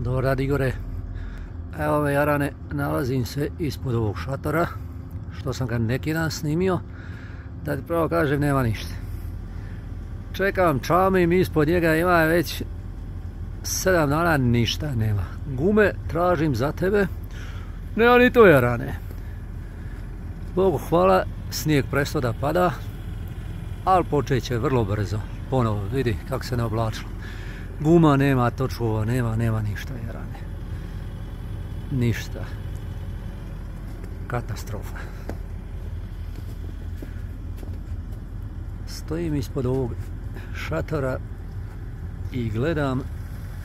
Dobar rad Igore. Evo ove jarane, nalazim se ispod ovog šatora, što sam ga neki dan snimio. Da ti pravo kažem, nema ništa. Čekam čamim, ispod njega ima već sedam dana ništa nema. Gume tražim za tebe, nema ni to jarane. Bogu hvala, snijeg prestao da pada, ali počet će vrlo brzo. Ponovo, vidi kako se ne oblačilo. Guma nema, točova nema, nema ništa jarane. Ništa. Katastrofa. Stojim ispod ovog šatora i gledam,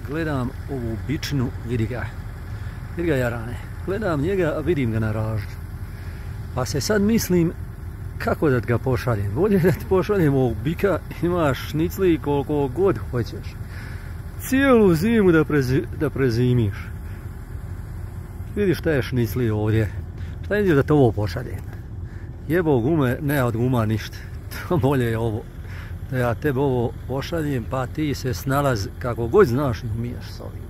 gledam ovu bičnu, vidi ga. Vidi ga jarane. Gledam njega, a vidim ga na ražnju. Pa se sad mislim kako da ga pošaljem. Bolje da ti pošaljem ovog bika, imaš šnicli koliko god hoćeš. Cijelu zimu da, prezi, da prezimiš. Vidi šta je šnicli ovdje. Šta je da to ovo pošaljem? Jebo gume, ne od guma ništa. To bolje je ovo. Da ja tebe ovo pošaljem, pa ti se snalaz kako god znaš i umiješ s ovim.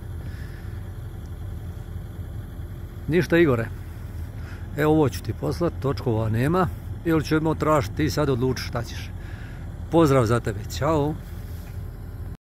Ništa Igore. Evo ovo ću ti poslat, točkova nema. Ili ćemo tražiti, ti sad odluči šta ćeš. Pozdrav za tebe, Ćao.